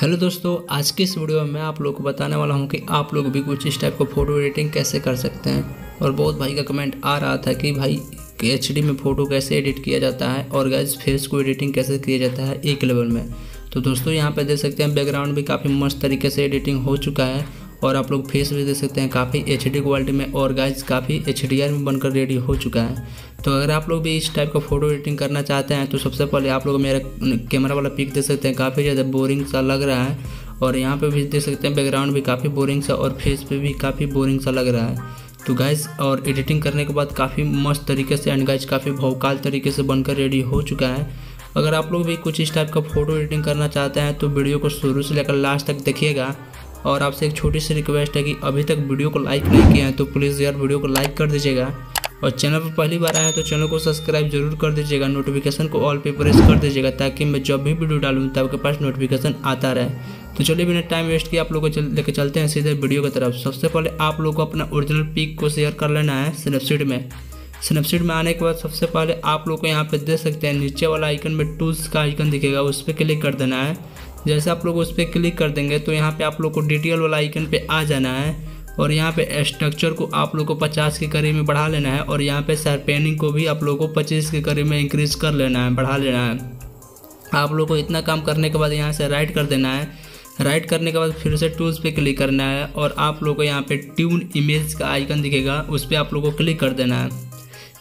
Hello दोस्तों, आज के इस वीडियो में मैं आप लोग को बताने वाला हूँ कि आप लोग भी कुछ इस टाइप का फ़ोटो एडिटिंग कैसे कर सकते हैं। और बहुत भाई का कमेंट आ रहा था कि भाई एच डी में फ़ोटो कैसे एडिट किया जाता है और गैस फेस को एडिटिंग कैसे किया जाता है एक लेवल में। तो दोस्तों, यहाँ पर देख सकते हैं बैकग्राउंड भी काफ़ी मस्त तरीके से एडिटिंग हो चुका है। और आप लोग फेस भी देख सकते हैं, काफ़ी एचडी क्वालिटी में और गाइज़ काफ़ी एचडीआर में बनकर रेडी हो चुका है। तो अगर आप लोग भी इस टाइप का फ़ोटो एडिटिंग करना चाहते हैं तो सबसे पहले आप लोग मेरा कैमरा वाला पिक देख सकते हैं, काफ़ी ज़्यादा बोरिंग सा लग रहा है। और यहाँ पे भी देख सकते हैं बैकग्राउंड भी काफ़ी बोरिंग सा और फेस पे भी काफ़ी बोरिंग सा लग रहा है। तो गाइज़ और एडिटिंग करने के बाद काफ़ी मस्त तरीके से एंड गाइज़ काफ़ी भौकाल तरीके से बनकर रेडी हो चुका है। अगर आप लोग भी कुछ इस टाइप का फ़ोटो एडिटिंग करना चाहते हैं तो वीडियो को शुरू से लेकर लास्ट तक देखिएगा। और आपसे एक छोटी सी रिक्वेस्ट है कि अभी तक वीडियो को लाइक नहीं किया है तो प्लीज़ यार वीडियो को लाइक कर दीजिएगा। और चैनल पर पहली बार आए हैं तो चैनल को सब्सक्राइब ज़रूर कर दीजिएगा नोटिफिकेशन को ऑल पे प्रेस कर दीजिएगा ताकि मैं जब भी वीडियो डालूँ तब आपके पास नोटिफिकेशन आता रहे। तो चलिए बिना टाइम वेस्ट किया आप लोग को चल, लेके चलते हैं सीधे वीडियो की तरफ़। सबसे पहले आप लोग को अपना ओरिजिनल पिक को शेयर कर लेना है स्नैपसीड में। स्नैपसीड में आने के बाद सबसे पहले आप लोग को यहाँ पे देख सकते हैं नीचे वाला आइकन में टूल्स का आइकन दिखेगा उस पर क्लिक कर देना है। जैसे आप लोग उस पर क्लिक कर देंगे तो यहाँ पे आप लोग को डिटेल वाला आइकन पे आ जाना है और यहाँ पे स्ट्रक्चर को आप लोग को 50 के करीब में बढ़ा लेना है और यहाँ पे सरपेनिंग को भी आप लोग को 25 के करीब में इंक्रीज कर लेना है, बढ़ा लेना है। आप लोग को इतना काम करने के बाद यहाँ से राइट कर देना है। राइट करने के बाद फिर से टूल्स पे क्लिक करना है और आप लोग को यहाँ पे ट्यून इमेज का आइकन दिखेगा, उस पर आप लोग को क्लिक कर देना है।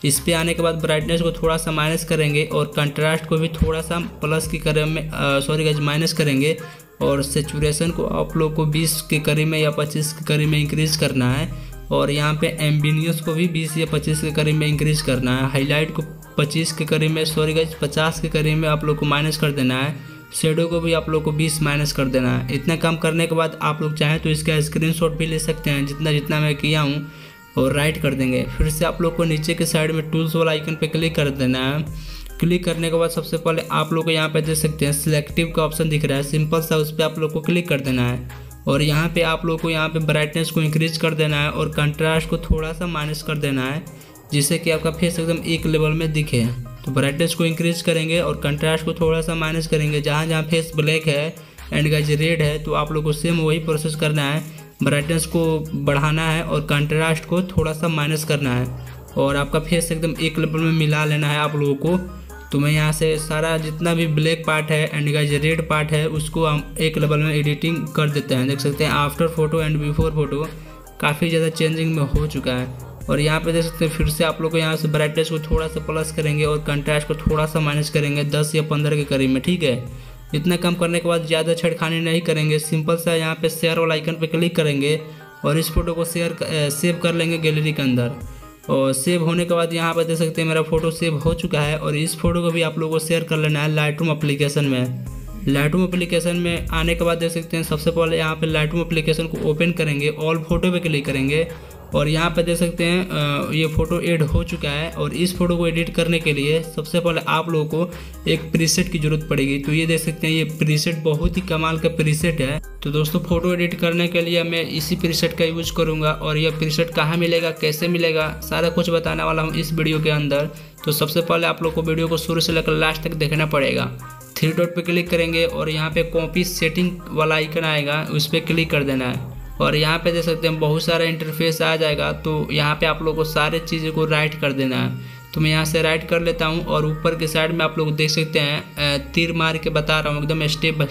इस पे आने के बाद ब्राइटनेस को थोड़ा सा माइनस करेंगे और कंट्रास्ट को भी थोड़ा सा प्लस के करीब में सॉरी गज माइनस करेंगे और सेचुरेशन को आप लोग को 20 के करीब में या 25 के करीब में इंक्रीज करना है और यहाँ पे एम्बिनियस को भी 20 या 25 के करीब में इंक्रीज करना है। हाईलाइट को 25 के करीब में सॉरी गज 50 के करीब में आप लोग को माइनस कर देना है। शेडो को भी आप लोग को 20 माइनस कर देना है। इतना काम करने के बाद आप लोग चाहें तो इसका स्क्रीन भी ले सकते हैं। जितना जितना मैं किया हूँ और राइट कर देंगे। फिर से आप लोग को नीचे के साइड में टूल्स वाला आइकन पे क्लिक कर देना है। क्लिक करने के बाद सबसे पहले आप लोग को यहाँ पे देख सकते हैं सिलेक्टिव का ऑप्शन दिख रहा है। सिंपल सा उस पर आप लोग को क्लिक कर देना है। और यहाँ पे आप लोग को यहाँ पे ब्राइटनेस को इंक्रीज कर देना है और कंट्रास्ट को थोड़ा सा माइनस कर देना है, जिससे कि आपका फेस एकदम एक लेवल में दिखे। तो ब्राइटनेस को इंक्रीज करेंगे और कंट्रास्ट को थोड़ा सा माइनस करेंगे। जहाँ जहाँ फेस ब्लैक है एंड गाइज़ रेड है तो आप लोग को सेम वही प्रोसेस करना है। ब्राइटनेस को बढ़ाना है और कंट्रास्ट को थोड़ा सा माइनस करना है। और आपका फेस एकदम एक लेवल में मिला लेना है आप लोगों को। तो मैं यहाँ से सारा जितना भी ब्लैक पार्ट है एंड गाइज़ रेड पार्ट है, उसको हम एक लेवल में एडिटिंग कर देते हैं। देख सकते हैं after photo and before photo काफ़ी ज़्यादा चेंजिंग में हो चुका है। और यहाँ पे देख सकते हैं, फिर से आप लोग को यहाँ से ब्राइटनेस को थोड़ा सा प्लस करेंगे और कंट्रास्ट को थोड़ा सा माइनस करेंगे, दस या पंद्रह के करीब में, ठीक है? इतना कम करने के बाद ज़्यादा छेड़खानी नहीं करेंगे। सिंपल सा यहाँ पे शेयर वाला आइकन पे क्लिक करेंगे और इस फ़ोटो को शेयर सेव कर लेंगे गैलरी के अंदर। और सेव होने के बाद यहाँ पर देख सकते हैं मेरा फ़ोटो सेव हो चुका है और इस फ़ोटो को भी आप लोगों को शेयर कर लेना है लाइटरूम अप्लीकेशन में। लाइटरूम अप्लीकेशन में आने के बाद देख सकते हैं सबसे पहले यहाँ पे लाइटरूम अप्लीकेशन को ओपन करेंगे। ऑल फ़ोटो पे क्लिक करेंगे। और यहाँ पे देख सकते हैं ये फ़ोटो एड हो चुका है और इस फ़ोटो को एडिट करने के लिए सबसे पहले आप लोगों को एक प्रीसेट की ज़रूरत पड़ेगी। तो ये देख सकते हैं, ये प्रीसेट बहुत ही कमाल का प्रीसेट है। तो दोस्तों फ़ोटो एडिट करने के लिए मैं इसी प्रीसेट का यूज़ करूँगा और यह प्रीसेट कहाँ मिलेगा, कैसे मिलेगा, सारा कुछ बताने वाला हूँ इस वीडियो के अंदर। तो सबसे पहले आप लोग को वीडियो को शुरू से लेकर लास्ट तक देखना पड़ेगा। थ्री डॉट पे क्लिक करेंगे और यहाँ पे कॉपी सेटिंग वाला आइकन आएगा, उस पर क्लिक कर देना है। और यहाँ पे देख सकते हैं बहुत सारा इंटरफेस आ जाएगा तो यहाँ पे आप लोग को सारे चीज़ों को राइट कर देना है। तो मैं यहाँ से राइट कर लेता हूँ और ऊपर के साइड में आप लोग देख सकते हैं तीर मार के बता रहा हूँ, एकदम स्टेप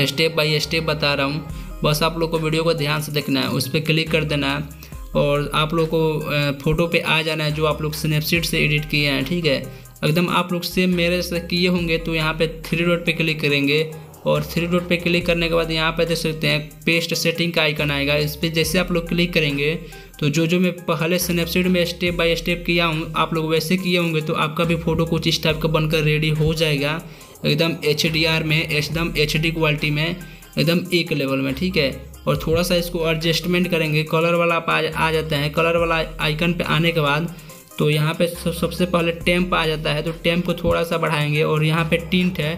स्टेप बाई स्टेप बता रहा हूँ। बस आप लोग को वीडियो को ध्यान से देखना है, उस पर क्लिक कर देना है और आप लोग को फ़ोटो पे आ जाना है जो आप लोग स्नैपसीड से एडिट किए हैं, ठीक है? एकदम आप लोग सेम मेरे से किए होंगे तो यहाँ पे थ्री डॉट पे क्लिक करेंगे। और थ्री डॉट पे क्लिक करने के बाद यहाँ पे देख सकते हैं पेस्ट सेटिंग का आइकन आएगा। इस पर जैसे आप लोग क्लिक करेंगे तो जो जो मैं पहले स्नैपसीड में स्टेप बाय स्टेप किया हूँ, आप लोग वैसे किए होंगे तो आपका भी फ़ोटो कुछ इस टाइप का बनकर रेडी हो जाएगा। एकदम एचडीआर में, एकदम एचडी क्वालिटी में, एकदम एक लेवल में, ठीक है? और थोड़ा सा इसको एडजस्टमेंट करेंगे। कलर वाला आप आ जाते हैं। कलर वाला आइकन पे आने के बाद तो यहाँ पे सबसे पहले टेम्प आ जाता है तो टेम्प को थोड़ा सा बढ़ाएँगे। और यहाँ पे टिंट है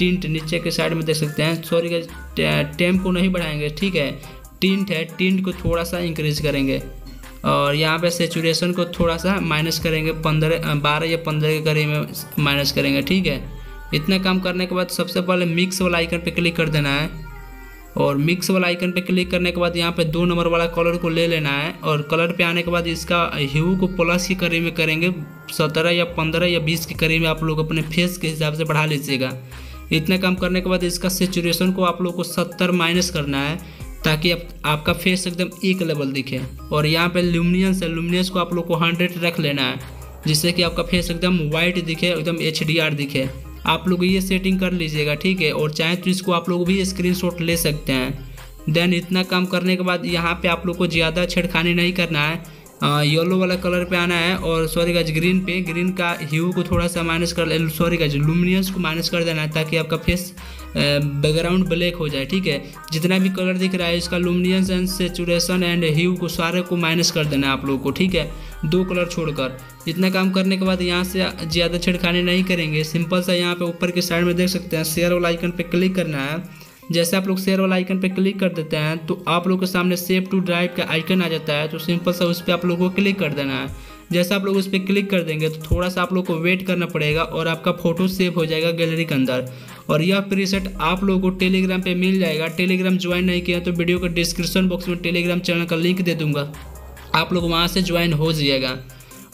टिंट नीचे के साइड में देख सकते हैं। सॉरी टेम को नहीं बढ़ाएँगे, ठीक है? टिंट है टिंट को थोड़ा सा इंक्रीज करेंगे। और यहाँ पे सेचुरेशन को थोड़ा सा माइनस करेंगे, पंद्रह बारह या पंद्रह के करीब में माइनस करेंगे, ठीक है? इतना काम करने के बाद सबसे पहले मिक्स वाला आइकन पे क्लिक कर देना है। और मिक्स वाला आइकन पे क्लिक करने के बाद यहाँ पे दो नंबर वाला कलर को ले लेना है। और कलर पे आने के बाद इसका ह्यू को प्लस के करीब में करेंगे, सत्रह या पंद्रह या बीस के करीब में आप लोग अपने फेस के हिसाब से बढ़ा लीजिएगा। इतना काम करने के बाद इसका सेचुरेशन को आप लोग को सत्तर माइनस करना है ताकि आप, आपका फेस एकदम एक लेवल दिखे। और यहाँ पे लुमिनियंस है लुमिनियंस को आप लोग को हंड्रेड रख लेना है जिससे कि आपका फेस एकदम वाइट दिखे एकदम एचडीआर दिखे। आप लोग ये सेटिंग कर लीजिएगा ठीक है? और चाहे तो इसको आप लोग भी स्क्रीनशॉट ले सकते हैं। देन इतना काम करने के बाद यहाँ पे आप लोग को ज़्यादा छेड़खानी नहीं करना है। येलो वाला कलर पे आना है और सॉरी गज ग्रीन पे ग्रीन का ह्यू को थोड़ा सा माइनस कर सॉरी गज लुमिनियंस को माइनस कर देना है ताकि आपका फेस बैकग्राउंड ब्लैक हो जाए, ठीक है? जितना भी कलर दिख रहा है, इसका luminance and saturation and hue को सारे को माइनस कर देना है आप लोगों को, ठीक है? दो कलर छोड़कर। इतना काम करने के बाद यहाँ से ज़्यादा छेड़खानी नहीं करेंगे। सिंपल सा यहाँ पे ऊपर के साइड में देख सकते हैं शेयर वाला आइकन पे क्लिक करना है। जैसे आप लोग शेयर वाला आइकन पर क्लिक कर देते हैं तो आप लोग के सामने सेव टू ड्राइव का आइकन आ जाता है तो सिंपल सा उस पर आप लोगों को क्लिक कर देना है। जैसे आप लोग उस पर क्लिक कर देंगे तो थोड़ा सा आप लोग को वेट करना पड़ेगा और आपका फ़ोटो सेव हो जाएगा गैलरी के अंदर। और यह प्रीसेट आप लोगों को टेलीग्राम पे मिल जाएगा। टेलीग्राम ज्वाइन नहीं किया तो वीडियो के डिस्क्रिप्शन बॉक्स में टेलीग्राम चैनल का लिंक दे दूँगा। आप लोग वहाँ से ज्वाइन हो जाइएगा।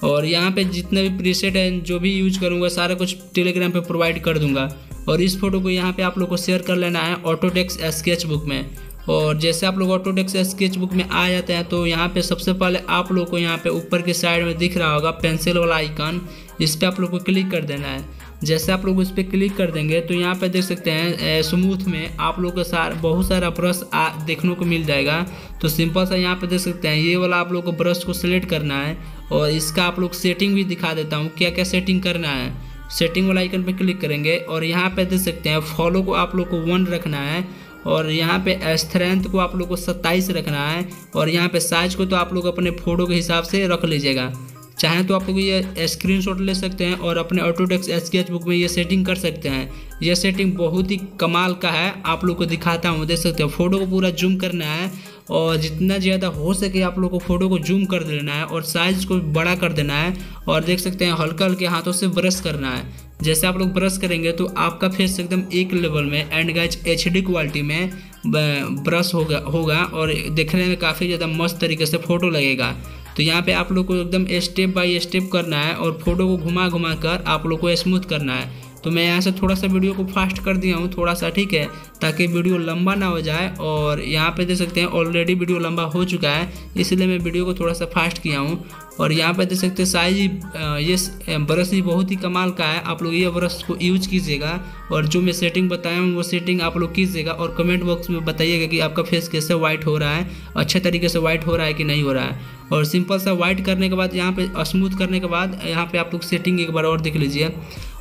और यहाँ पे जितने भी प्रीसेट हैं, जो भी यूज़ करूँगा, सारा कुछ टेलीग्राम पे प्रोवाइड कर दूँगा। और इस फ़ोटो को यहाँ पे आप लोग को शेयर कर लेना है ऑटोडेक्स स्केच बुक में। और जैसे आप लोग ऑटोटेक्स स्केच बुक में आ जाते हैं तो यहाँ पे सबसे पहले आप लोग को यहाँ पे ऊपर के साइड में दिख रहा होगा पेंसिल वाला आइकन इस पर आप लोग को क्लिक कर देना है। जैसे आप लोग उस पर क्लिक कर देंगे तो यहाँ पे देख सकते हैं स्मूथ में आप लोग को सार, बहुत सारा ब्रश देखने को मिल जाएगा। तो सिंपल सा यहाँ पे देख सकते हैं, ये वाला आप लोग को ब्रश को सिलेक्ट करना है। और इसका आप लोग सेटिंग भी दिखा देता हूँ क्या क्या सेटिंग करना है। सेटिंग वाला आइकन पर क्लिक करेंगे और यहाँ पे देख सकते हैं फॉलो को आप लोग को वन रखना है और यहाँ पे स्ट्रेंथ को आप लोग को सत्ताईस रखना है और यहाँ पे साइज़ को तो आप लोग अपने फ़ोटो के हिसाब से रख लीजिएगा। चाहे तो आप लोग ये स्क्रीनशॉट ले सकते हैं और अपने ऑटोडेक्स स्केच बुक में ये सेटिंग कर सकते हैं। ये सेटिंग बहुत ही कमाल का है, आप लोग को दिखाता हूँ। देख सकते हैं फ़ोटो को पूरा जूम करना है और जितना ज़्यादा हो सके आप लोग को फ़ोटो को जूम कर देना है और साइज़ को बड़ा कर देना है और देख सकते हैं हल्का हल्के हाथों से ब्रश करना है। जैसे आप लोग ब्रश करेंगे तो आपका फेस एकदम एक लेवल में एंड गैच एच क्वालिटी में ब्रश होगा होगा और देखने में काफ़ी ज़्यादा मस्त तरीके से फ़ोटो लगेगा। तो यहाँ पे आप लोग को एकदम स्टेप बाय स्टेप करना है और फ़ोटो को घुमा घुमा कर आप लोग को स्मूथ करना है। तो मैं यहाँ से थोड़ा सा वीडियो को फास्ट कर दिया हूँ थोड़ा सा ठीक है? ताकि वीडियो लंबा ना हो जाए और यहाँ पे देख सकते हैं ऑलरेडी वीडियो लंबा हो चुका है, इसलिए मैं वीडियो को थोड़ा सा फास्ट किया हूँ। और यहाँ पे देख सकते हैं, साइज़ ये ब्रश भी बहुत ही कमाल का है, आप लोग ये ब्रश को यूज़ कीजिएगा। और जो मैं सेटिंग बताया हूँ, वो सेटिंग आप लोग कीजिएगा और कमेंट बॉक्स में बताइएगा कि आपका फेस कैसे वाइट हो रहा है, अच्छे तरीके से वाइट हो रहा है कि नहीं हो रहा है। और सिंपल सा वाइट करने के बाद, यहाँ पे स्मूथ करने के बाद, यहाँ पे आप लोग सेटिंग एक बार और देख लीजिए।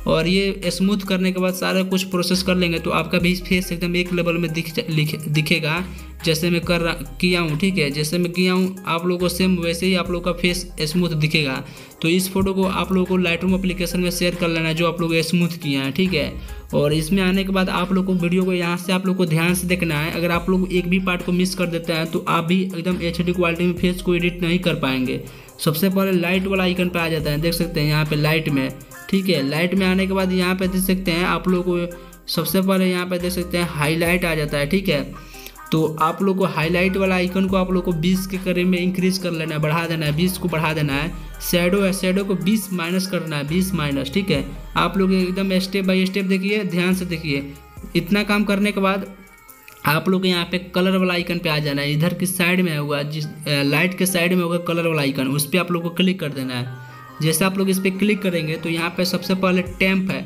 और ये स्मूथ करने के बाद सारा कुछ प्रोसेस कर लेंगे तो आपका भी फेस एकदम एक लेवल में दिख लिखे, दिखेगा। जैसे मैं कर किया हूँ, ठीक है? जैसे मैं किया हूँ, आप लोगों को सेम वैसे ही आप लोग का फेस स्मूथ दिखेगा। तो इस फ़ोटो को आप लोगों को लाइट रूम अप्लीकेशन में शेयर कर लेना, जो आप लोग स्मूथ किया है, ठीक है? और इसमें आने के बाद आप लोग को वीडियो को यहाँ से आप लोग को ध्यान से देखना है। अगर आप लोग एक भी पार्ट को मिस कर देते हैं तो आप भी एकदम एचडी क्वालिटी में फेस को एडिट नहीं कर पाएँगे। सबसे पहले लाइट वाला आइकन पर आ जाता है, देख सकते हैं यहाँ पे लाइट में। ठीक है लाइट में आने के बाद यहाँ पे देख सकते हैं, आप लोग को सबसे पहले यहाँ पे देख सकते हैं हाईलाइट आ जाता है, ठीक है? तो आप लोग को हाईलाइट वाला आइकन को आप लोग को 20 के करीब में इंक्रीज कर लेना है, बढ़ा देना है 20 को बढ़ा देना है। शेडो है शेडो को 20 माइनस करना है 20 माइनस ठीक है? आप लोग एकदम स्टेप बाय स्टेप देखिए, ध्यान से देखिए। इतना काम करने के बाद आप लोग यहाँ पे कलर वाला आइकन पे आ जाना है। इधर की साइड में होगा, जिस लाइट के साइड में होगा कलर वाला आइकन उस पर आप लोग को क्लिक कर देना है। जैसे आप लोग इस पर क्लिक करेंगे तो यहाँ पे सबसे पहले टैंप है।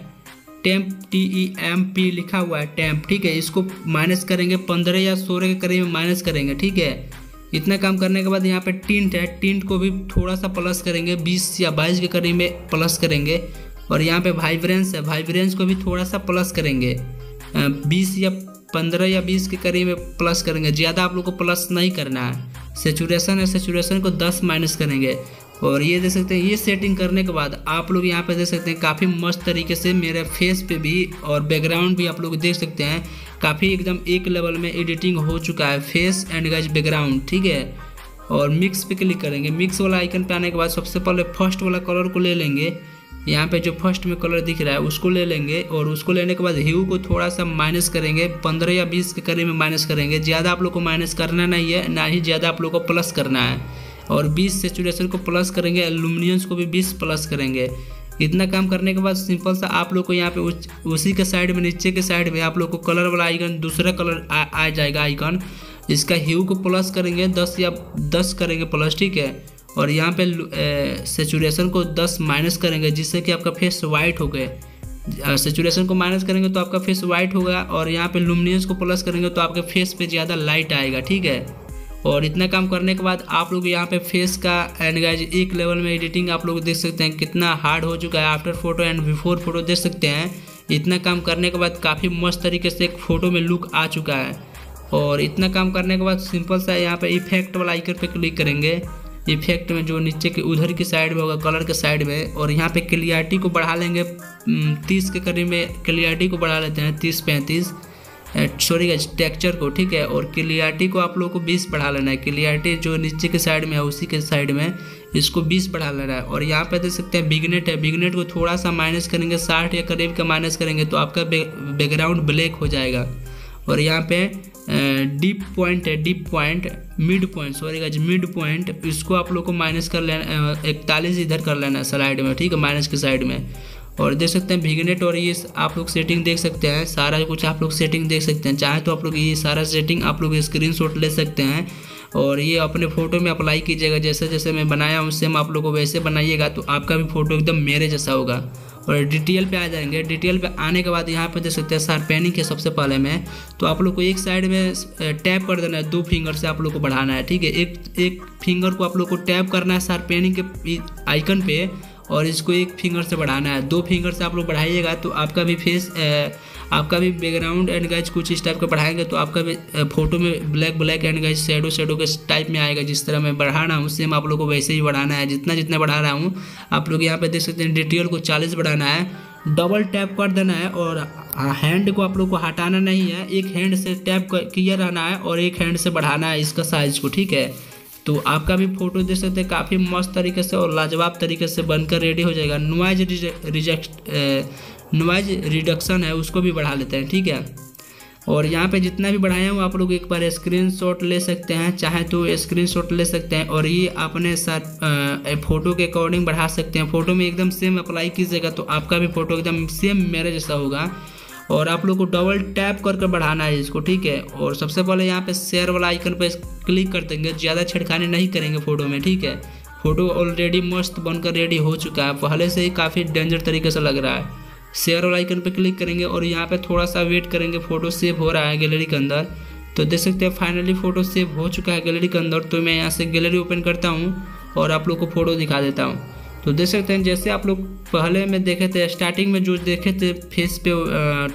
Temp T E M P लिखा हुआ है टैंप ठीक है? इसको माइनस करेंगे पंद्रह या सोलह के करीब में माइनस करेंगे, ठीक है? इतना काम करने के बाद यहाँ पे टिंट है, टिंट को भी थोड़ा सा प्लस करेंगे, बीस या बाईस के करीब में प्लस करेंगे। और यहाँ पे वाइब्रेंस है वाइब्रेंस को भी थोड़ा सा प्लस करेंगे। बीस या पंद्रह या बीस के करीब में प्लस करेंगे, ज़्यादा आप लोग को प्लस नहीं करना है। सेचुरेशन है सेचुरेशन को दस माइनस करेंगे। और ये देख सकते हैं, ये सेटिंग करने के बाद आप लोग यहाँ पे देख सकते हैं, काफ़ी मस्त तरीके से मेरे फेस पे भी और बैकग्राउंड भी आप लोग देख सकते हैं। काफ़ी एकदम एक लेवल में एडिटिंग हो चुका है फेस एंड गाइज़ बैकग्राउंड ठीक है? और मिक्स पे क्लिक करेंगे। मिक्स वाला आइकन पे आने के बाद सबसे पहले फ़र्स्ट वाला कलर को ले लेंगे। यहाँ पे जो फ़र्स्ट में कलर दिख रहा है, उसको ले लेंगे और उसको लेने के बाद ह्यू को थोड़ा सा माइनस करेंगे। पंद्रह या बीस के करीब में माइनस करेंगे। ज़्यादा आप लोग को माइनस करना नहीं है, ना ही ज़्यादा आप लोग को प्लस करना है। और बीस सेचुरेशन को प्लस करेंगे एलुमिनियंस को भी बीस प्लस करेंगे। इतना काम करने के बाद सिंपल सा आप लोग को यहाँ पे उस, उसी के साइड में नीचे के साइड में आप लोग को कलर वाला आइकन दूसरा कलर आ, आ जाएगा आइकन। इसका ह्यू को प्लस करेंगे दस या दस करेंगे प्लस ठीक है? और यहाँ पे सेचुरेशन को दस माइनस करेंगे जिससे कि आपका फेस वाइट हो गए। सेचुरेशन को माइनस करेंगे तो आपका फेस वाइट होगा और यहाँ पे लुमिनियंस को प्लस करेंगे तो आपके फेस पे ज़्यादा लाइट आएगा ठीक है? और इतना काम करने के बाद आप लोग यहाँ पे फेस का एंड गाइज़ एक लेवल में एडिटिंग आप लोग देख सकते हैं कितना हार्ड हो चुका है after photo and before photo देख सकते हैं। इतना काम करने के बाद काफ़ी मस्त तरीके से एक फ़ोटो में लुक आ चुका है। और इतना काम करने के बाद सिंपल सा यहाँ पे इफ़ेक्ट वाला आइकन पे क्लिक करेंगे। इफ़ेक्ट में जो नीचे के उधर की साइड में होगा कलर के साइड में, और यहाँ पे क्लियरिटी को बढ़ा लेंगे। तीस के करीब में क्लियरिटी को बढ़ा लेते हैं, तीस पैंतीस। सॉरी टेक्चर को, ठीक है? और क्लियरिटी को आप लोगों को बीस बढ़ा लेना है। क्लियरिटी जो नीचे के साइड में है, उसी के साइड में इसको बीस बढ़ा लेना है। और यहाँ पे देख सकते हैं बिगनेट है। बिगनेट को थोड़ा सा माइनस करेंगे, साठ या करीब का माइनस करेंगे तो आपका बैकग्राउंड ब्लैक हो जाएगा। और यहाँ पे डीप पॉइंट है deep point mid point sorry guys mid point इसको आप लोग को माइनस कर लेना इकतालीस इधर कर लेना है स्लाइड में, ठीक है? माइनस के साइड में। और देख सकते हैं विगनेट और ये आप लोग सेटिंग देख सकते हैं, सारा कुछ आप लोग सेटिंग देख सकते हैं। चाहे तो आप लोग ये सारा सेटिंग आप लोग स्क्रीन ले सकते हैं और ये अपने फ़ोटो में अप्लाई कीजिएगा। जैसे जैसे मैं बनाया हूँ सेम आप लोग को वैसे बनाइएगा तो आपका भी फ़ोटो एकदम मेरे जैसा होगा। और डिटेल पे आ जाएँगे। डिटेल पे आने के बाद यहाँ पे देख सकते हैं शार्पेनिंग है सबसे पहले में तो आप लोग को एक साइड में टैप कर देना है। दो फिंगर से आप लोग को बढ़ाना है, ठीक है? एक एक फिंगर को आप लोग को टैप करना है सार शार्पेनिंग के आइकन पे और इसको एक फिंगर से बढ़ाना है। दो फिंगर से आप लोग बढ़ाइएगा तो आपका भी फेस आपका भी बैकग्राउंड एंड गाइज़ कुछ इस टाइप का बढ़ाएँगे तो आपका भी फ़ोटो में black black and guys shadow shadow के टाइप में आएगा। जिस तरह मैं बढ़ा रहा हूँ सेम आप लोग को वैसे ही बढ़ाना है। जितना जितना बढ़ा रहा हूँ, आप लोग यहाँ पे देख सकते हैं डिटेल को चालीस बढ़ाना है। डबल टैप कर देना है और हैंड को आप लोग को हटाना नहीं है। एक हैंड से टैप किया रहना है और एक हैंड से बढ़ाना है इसका साइज़ को, ठीक है? तो आपका भी फ़ोटो देख सकते हैं, काफ़ी मस्त तरीके से और लाजवाब तरीके से बनकर रेडी हो जाएगा। नॉइज़ रिजेक्ट नॉइज़ रिडक्शन है, उसको भी बढ़ा लेते हैं, ठीक है? और यहाँ पे जितना भी बढ़ाए हैं, आप लोग एक बार स्क्रीनशॉट ले सकते हैं, चाहे तो स्क्रीनशॉट ले सकते हैं और ये अपने साथ फ़ोटो के अकॉर्डिंग बढ़ा सकते हैं। फ़ोटो में एकदम सेम अप्लाई कीजिएगा तो आपका भी फ़ोटो एकदम सेम मेरे जैसा होगा। और आप लोग को डबल टैप करके बढ़ाना है इसको, ठीक है? और सबसे पहले यहाँ पे शेयर वाला आइकन पे क्लिक कर देंगे। ज़्यादा छिड़खाने नहीं करेंगे फ़ोटो में, ठीक है? फ़ोटो ऑलरेडी मस्त बनकर रेडी हो चुका है। पहले से ही काफ़ी डेंजर तरीके से लग रहा है। शेयर वाला आइकन पर क्लिक करेंगे और यहाँ पर थोड़ा सा वेट करेंगे। फ़ोटो सेव हो रहा है गैलरी के अंदर। तो देख सकते हैं फाइनली फ़ोटो सेव हो चुका है गैलरी के अंदर। तो मैं यहाँ से गैलरी ओपन करता हूँ और आप लोग को फ़ोटो दिखा देता हूँ। तो देख सकते हैं, जैसे आप लोग पहले में देखे थे स्टार्टिंग में जो देखे थे फेस पे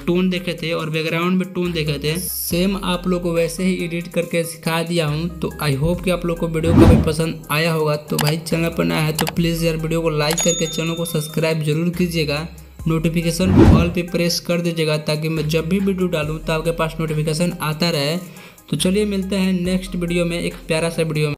टोन देखे थे और बैकग्राउंड में टोन देखे थे सेम आप लोग को वैसे ही एडिट करके सिखा दिया हूँ। तो आई होप कि आप लोग को वीडियो काफ़ी पसंद आया होगा। तो भाई चैनल पर नया है तो प्लीज़ यार वीडियो को लाइक करके चैनल को सब्सक्राइब ज़रूर कीजिएगा। नोटिफिकेशन ऑल पे प्रेस कर दीजिएगा ताकि मैं जब भी वीडियो डालूँ तो आपके पास नोटिफिकेशन आता रहे। तो चलिए मिलते हैं नेक्स्ट वीडियो में, एक प्यारा सा वीडियो में।